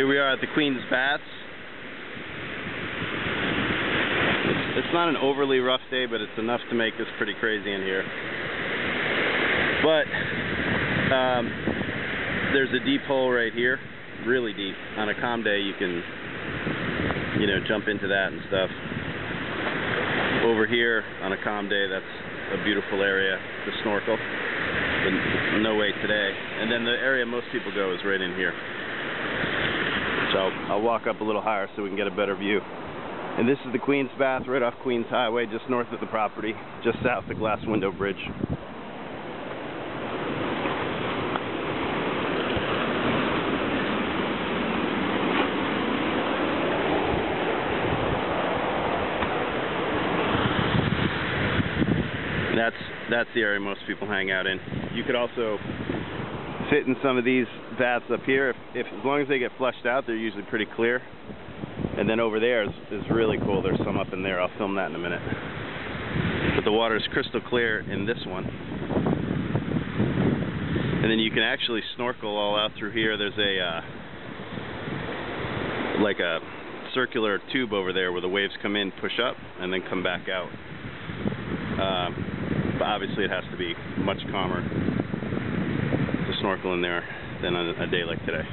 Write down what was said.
Here we are at the Queen's Baths. It's, not an overly rough day, but it's enough to make this pretty crazy in here. But um, there's a deep hole right here, really deep. On a calm day, you can, you know, jump into that and stuff. Over here, on a calm day, that's a beautiful area to snorkel. But no way today. And then the area most people go is right in here. I'll walk up a little higher so we can get a better view. And this is the Queen's Bath right off Queens Highway, just north of the property, just south of Glass Window Bridge. That's that's the area most people hang out in. You could also sit in some of these baths up here. If, if as long as they get flushed out, they're usually pretty clear. And then over there is, is really cool. There's some up in there. I'll film that in a minute. But the water is crystal clear in this one. And then you can actually snorkel all out through here. There's a uh, like a circular tube over there where the waves come in, push up, and then come back out. Um, but obviously it has to be much calmer to snorkel in there than on a day like today.